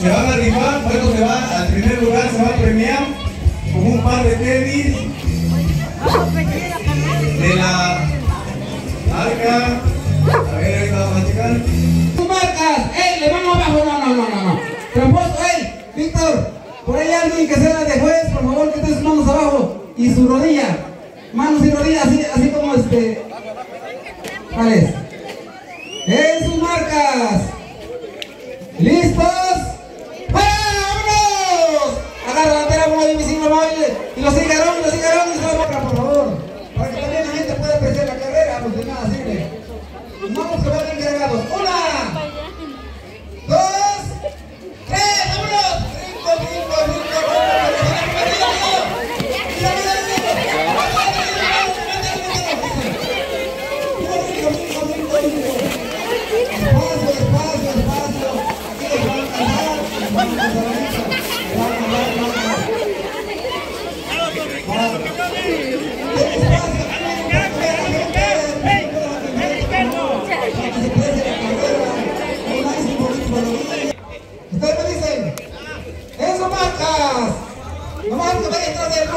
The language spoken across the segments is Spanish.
se van a rifar, bueno, se va al primer lugar, se va a premiar con un par de tenis de la marca, a ver, ahí vamos a checar. ¡Tus marcas! ¡Ey! ¡Le vamos abajo! No, no, no, no, no. Tramposo, ey, Víctor, por ahí alguien que sea de juez, por favor, que esté sus manos abajo y su rodilla. Manos y rodillas, así, así como este. ¿Cuáles? ¡En sus marcas! ¿Listos? ¡Vámonos! Agarra la bandera como de mi signo móvil y los cigarrones, los cigarrones, se la por favor. Para que también la gente pueda apreciar la carrera, pues de nada sirve. Vamos Vamos a ver. Detrás del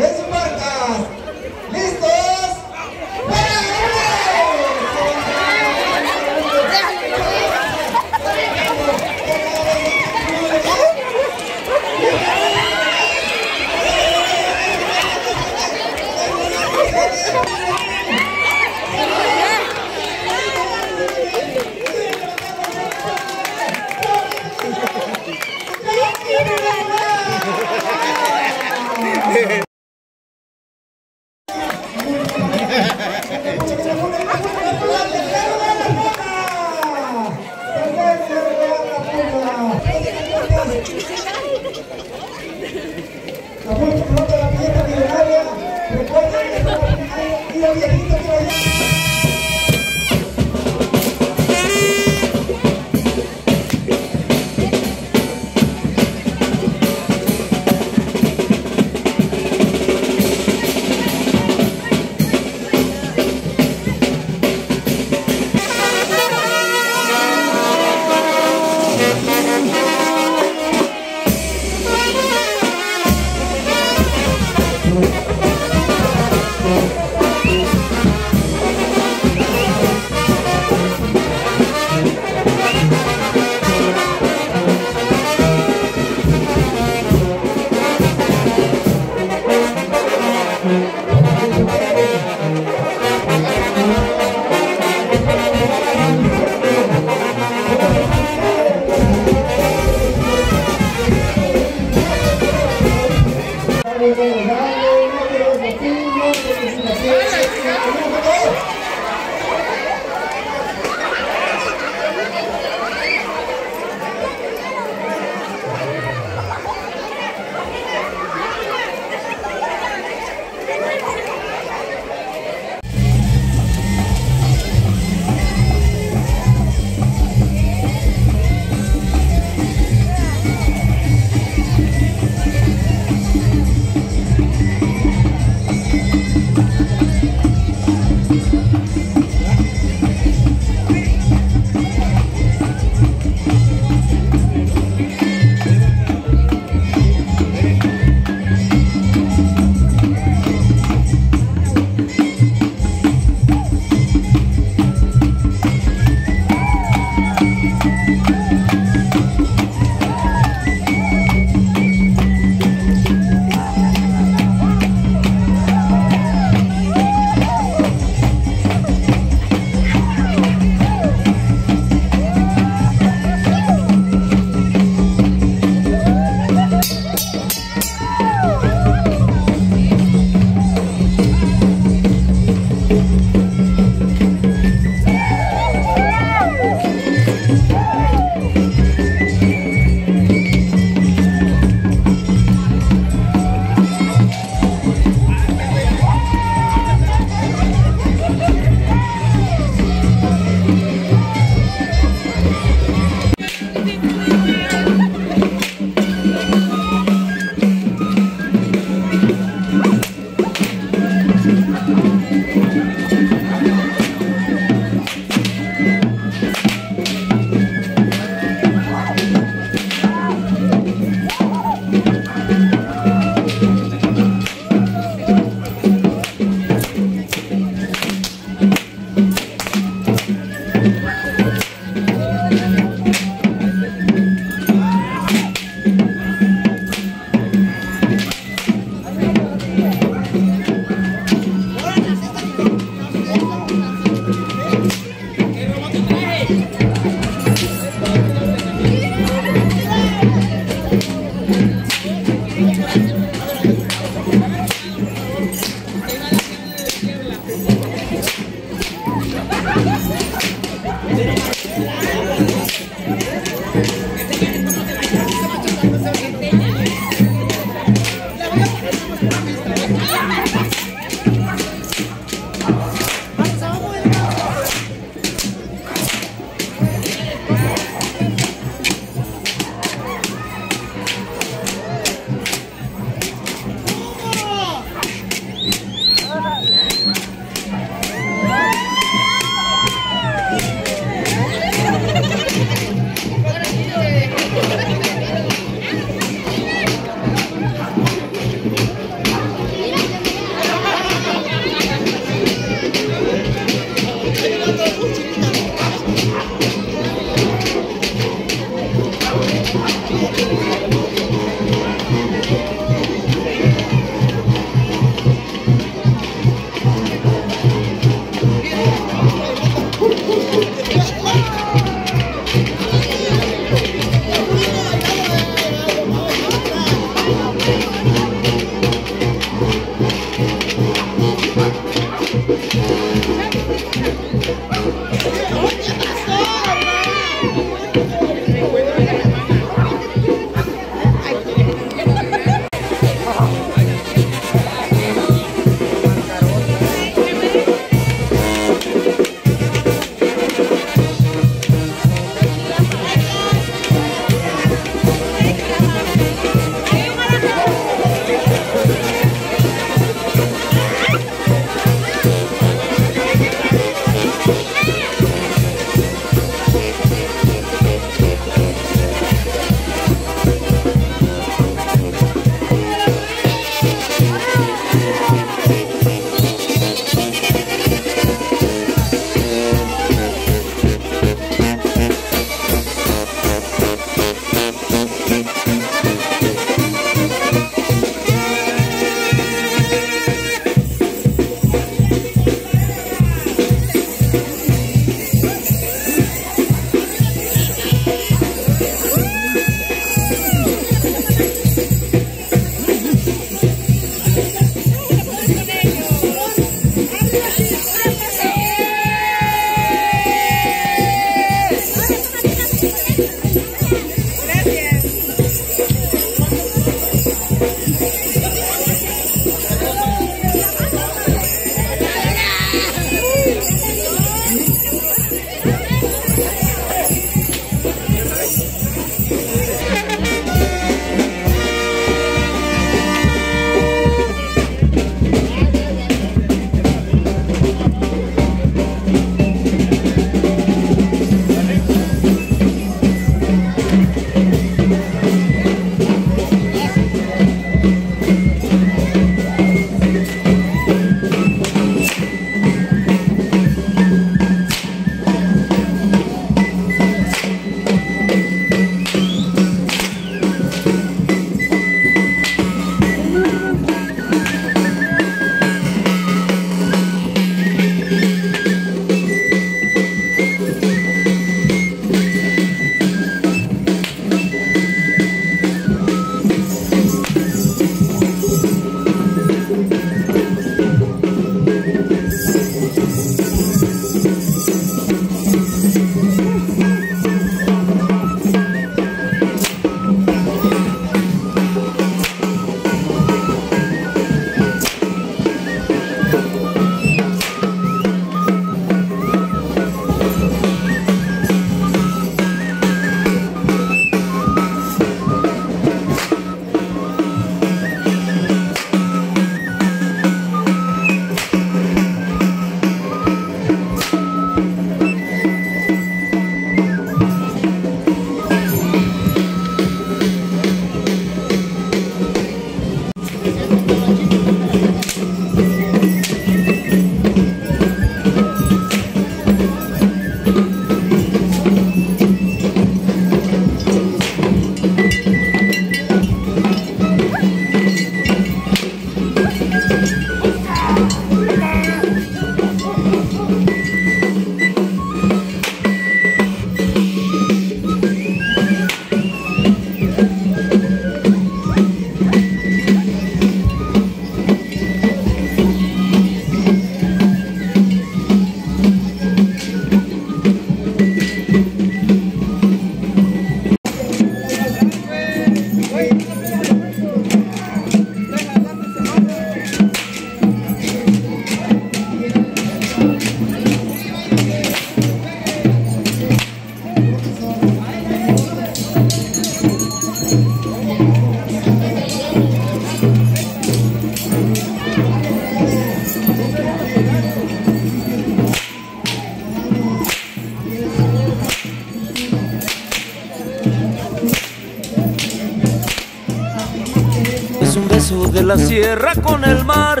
La sierra con el mar,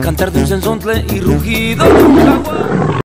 cantar de un y rugido de un jaguar.